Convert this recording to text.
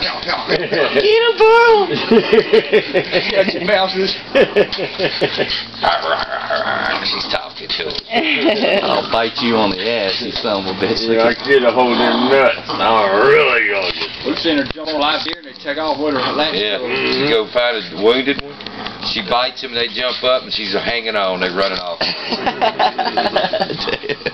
Get him, Pearl! Catch your mouses. She's talking to him. I'll bite you on the ass, you son of a bitch. Yeah, I get a hold of them nuts. I'm really gonna We've seen her jump live here and they take off with her last Yeah, you go find a wounded one. She bites him, they jump up, and she's hanging on. They're running off.